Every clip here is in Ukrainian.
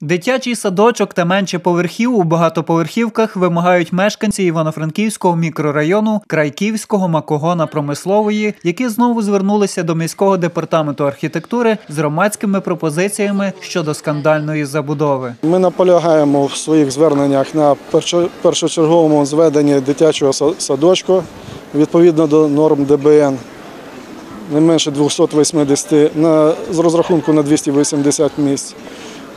Дитячий садочок та менше поверхів у багатоповерхівках вимагають мешканці Івано-Франківського мікрорайону Крайківського Макогона промислової, які знову звернулися до міського департаменту архітектури з громадськими пропозиціями щодо скандальної забудови. Ми наполягаємо в своїх зверненнях на першо- першочерговому зведенні дитячого са- садочку відповідно до норм ДБН не менше 280 на, з розрахунку на 280 місць.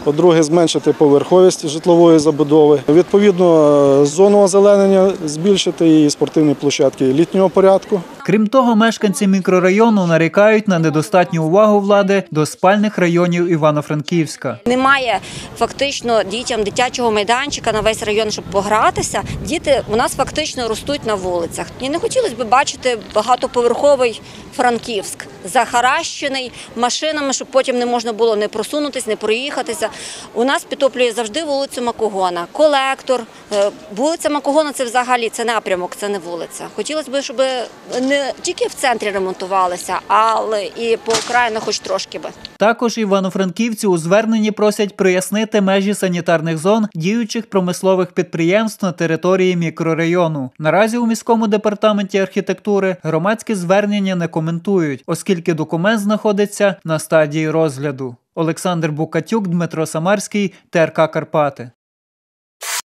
По-друге, зменшити поверховість житлової забудови. Відповідно, е, зону озеленення збільшити і спортивні площадки літнього порядку. Крім того, мешканці мікрорайону нарікають на недостатню увагу влади до спальних районів Івано-Франківська. Немає фактично дітям дитячого майданчика на весь район, щоб погратися. Діти у нас фактично ростуть на вулицях. І не хотілося б бачити багатоповерховий Франківськ, захаращений машинами, щоб потім не можна було не просунутися, не проїхатися. У нас підтоплює завжди вулицю Макогона, колектор. Е, Вулиця Макогона це взагалі це напрямок, це не вулиця. Хотілося б, щоб не тільки в центрі ремонтувалися, але і по окраїнах хоч трошки би. Також івано-франківці у зверненні просять прояснити межі санітарних зон діючих промислових підприємств на території мікрорайону. Наразі у міському департаменті архітектури громадські звернення не коментують, оскільки документ знаходиться на стадії розгляду. Олександр Букатюк, Дмитро Самарський, ТРК Карпати.